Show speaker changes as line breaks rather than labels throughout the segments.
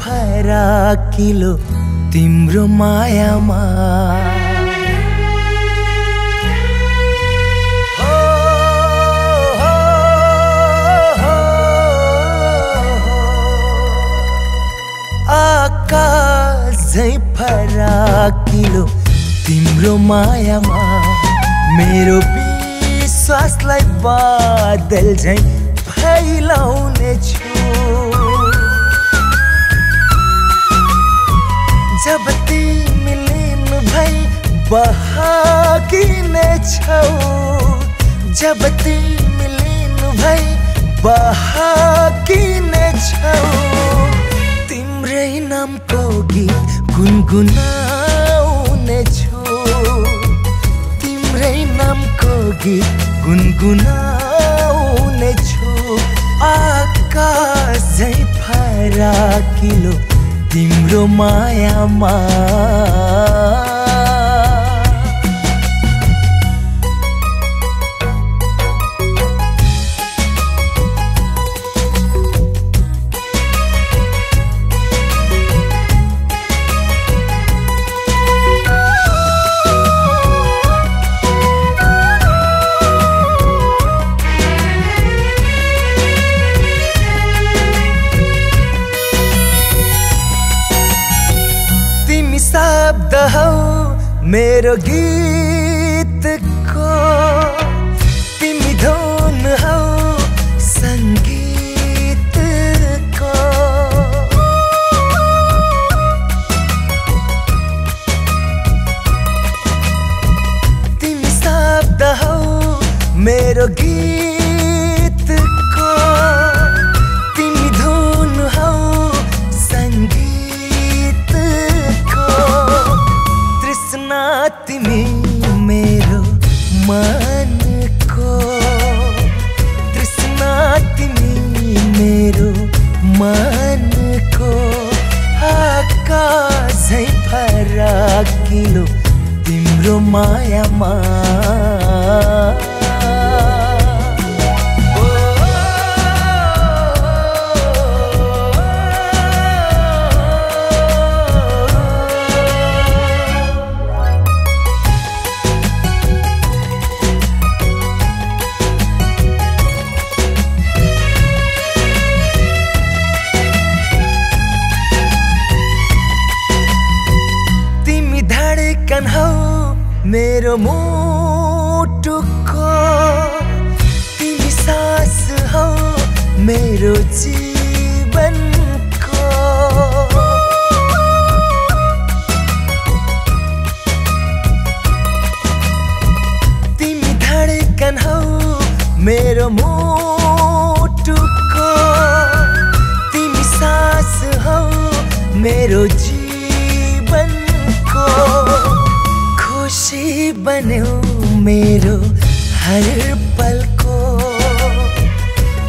फराकिलो तिम्रो मायामा। आकाश फराकिलो तिम्रो मायामा। मेरो विश्वासलाई बादल झै फैलाउने छु जब तिमी लिनु भई बहाकिने छौ जब तिमी लिनु भई बहाकिने छौ तिम्रै नामको गीत गुनगुनाउने छु तिम्रै नामको गीत गुनगुनाउने छु आकाश फराकिलो तिम्रो मायामा। शब्द हो मेरो गीतको तिमी तिमी मेरो मनको तृष्णा तिमी मेरो मनको आकाश फराकिलो तिम्रो मायामा। धडकन हौ मेरो मुटुको। तिमी सास हौ मेरो जीवनको। तिमी धडकन हौ मेरो मुटुको। तिमी सास हौ मेरो जीवनको बन्यौ मेरो हर पलको।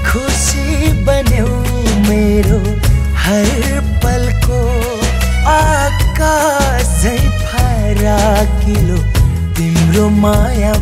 खुसी बन्यौ मेरो हर पलको। आकाश फराकिलो तिम्रो माया